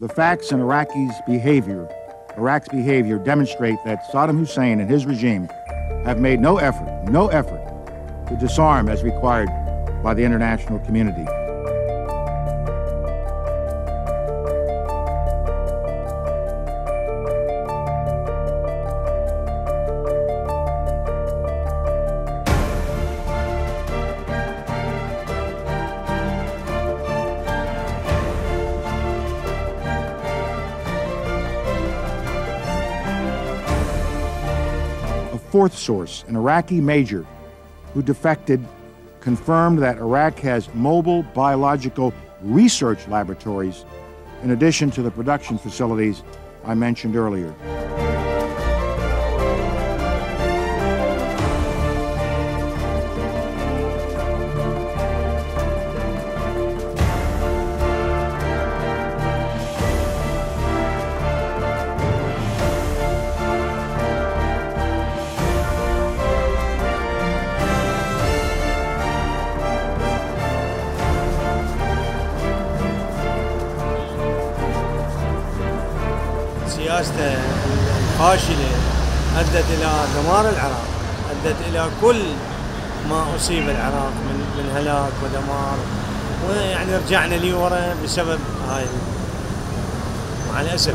The facts and Iraqi's behavior, Iraq's behavior demonstrate that Saddam Hussein and his regime have made no effort, no effort to disarm as required by the international community. Fourth source, an Iraqi major who defected, confirmed that Iraq has mobile biological research laboratories in addition to the production facilities I mentioned earlier. سياسته الفاشلة أدت إلى دمار العراق أدت إلى كل ما أصيب العراق من من هلاك ودمار. ويعني رجعنا لي ورا بسبب هاي مع الأسف.